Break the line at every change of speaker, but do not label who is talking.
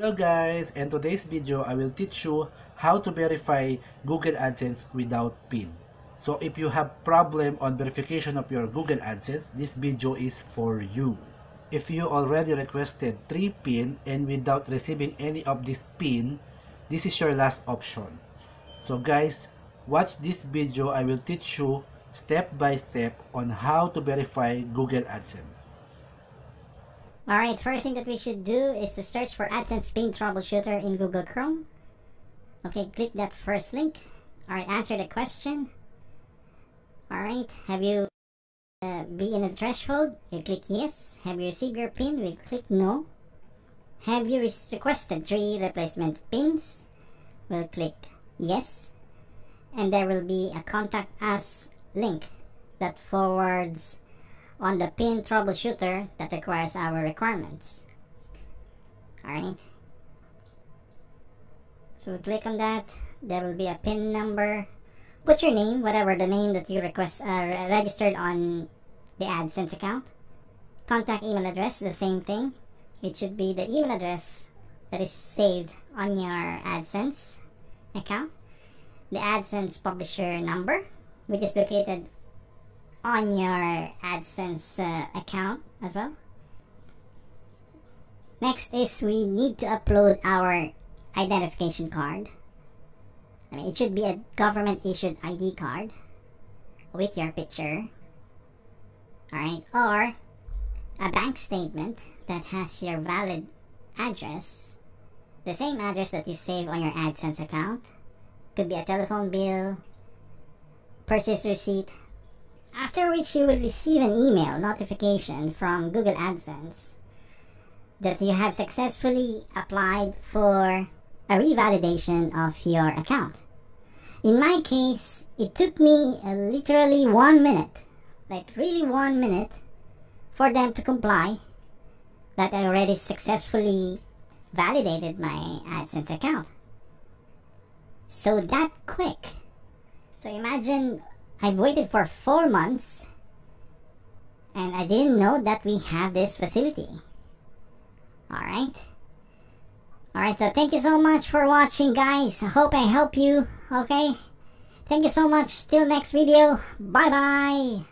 Hello guys, in today's video I will teach you how to verify Google AdSense without PIN. So if you have problem on verification of your Google AdSense, this video is for you. If you already requested 3 PIN and without receiving any of this PIN, this is your last option. So guys, watch this video I will teach you step by step on how to verify Google AdSense.
Alright, first thing that we should do is to search for AdSense Pin Troubleshooter in Google Chrome. Okay, click that first link. Alright, answer the question. Alright, have you uh, in a threshold? You click yes. Have you received your pin? We click no. Have you re requested three replacement pins? We'll click yes. And there will be a contact us link that forwards on the pin troubleshooter that requires our requirements. Alright. So we click on that. There will be a pin number. Put your name, whatever the name that you request uh, registered on the AdSense account. Contact email address, the same thing. It should be the email address that is saved on your AdSense account. The AdSense publisher number, which is located on your AdSense uh, account as well. Next is we need to upload our identification card. I mean, it should be a government issued ID card with your picture. Alright, or a bank statement that has your valid address, the same address that you save on your AdSense account. Could be a telephone bill, purchase receipt, after which you will receive an email notification from Google AdSense that you have successfully applied for a revalidation of your account. In my case, it took me uh, literally one minute, like really one minute, for them to comply that I already successfully validated my AdSense account. So that quick. So imagine I've waited for four months and I didn't know that we have this facility. Alright. Alright, so thank you so much for watching guys. I hope I help you. Okay. Thank you so much. Till next video. Bye bye.